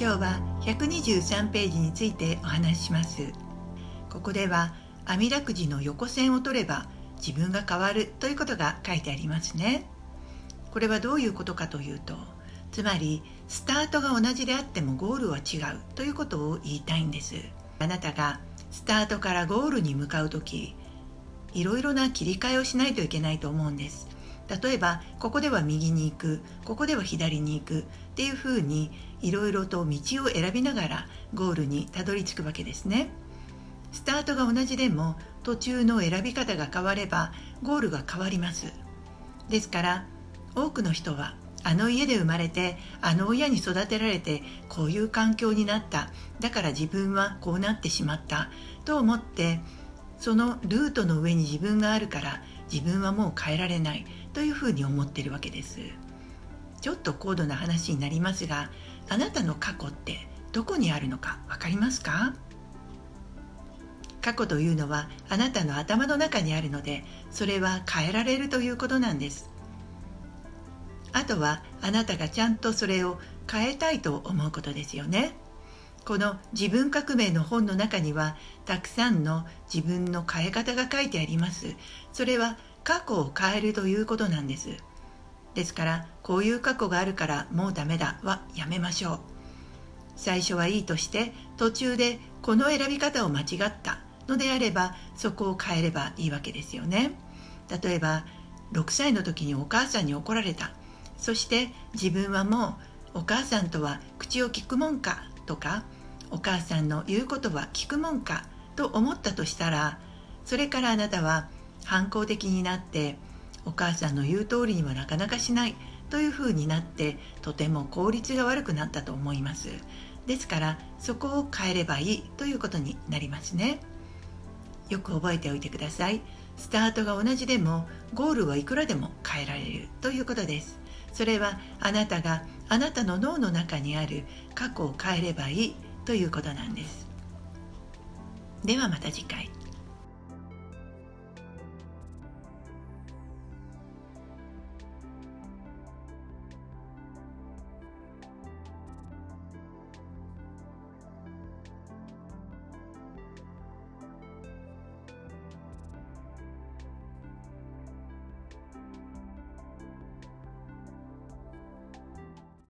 今日は123ページについてお話しします。ここでは網だくじの横線を取れば自分が変わるということが書いてありますね。これはどういうことかというとつまりスタートが同じであってもゴールは違うということを言いたいんです。あなたがスタートからゴールに向かう時いろいろな切り替えをしないといけないと思うんです。例えばここでは右に行くここでは左に行くっていうふうにいろいろと道を選びながらゴールにたどり着くわけですね。スタートが同じでも途中の選び方が変わればゴールが変わります。ですから多くの人はあの家で生まれてあの親に育てられてこういう環境になった。だから自分はこうなってしまった。と思ってそのルートの上に自分があるから自分はもう変えられないというふうに思ってるわけです。ちょっと高度な話になりますがあなたの過去ってどこにあるのか分かりますか？過去というのはあなたの頭の中にあるのでそれは変えられるということなんです。あとはあなたがちゃんとそれを変えたいと思うことですよね。この自分革命の本の中にはたくさんの自分の変え方が書いてあります。それは過去を変えるということなんです。ですからこういう過去があるからもうダメだはやめましょう。最初はいいとして途中でこの選び方を間違った。のであればそこを変えればいいわけですよね。例えば6歳の時にお母さんに怒られた。そして自分はもうお母さんとは口を聞くもんかとかお母さんの言うことは聞くもんかと思ったとしたらそれからあなたは反抗的になってお母さんの言う通りにはなかなかしないというふうになってとても効率が悪くなったと思います。ですからそこを変えればいいということになりますね。よく覚えておいてください。スタートが同じでもゴールはいくらでも変えられるということです。それはあなたがあなたの脳の中にある過去を変えればいいということなんです。ではまた次回。